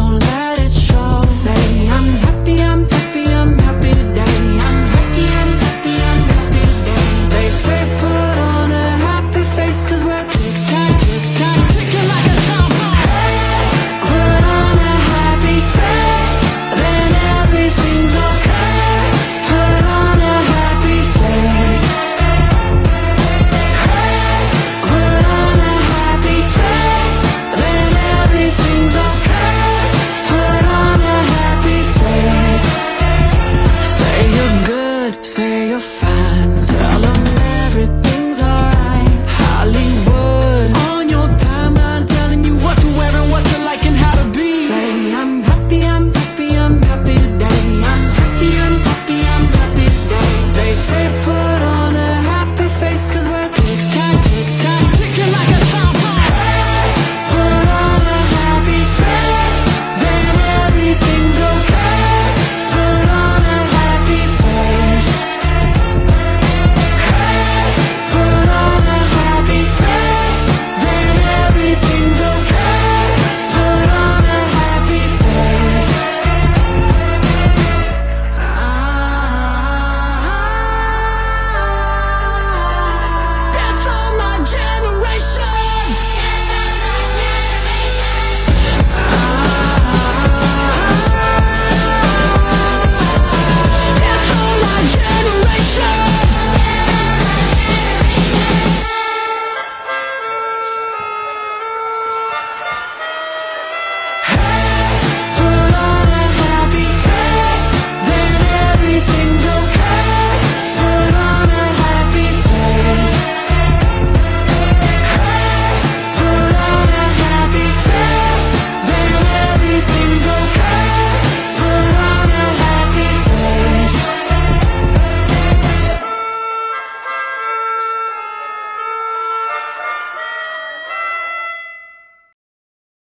don't lie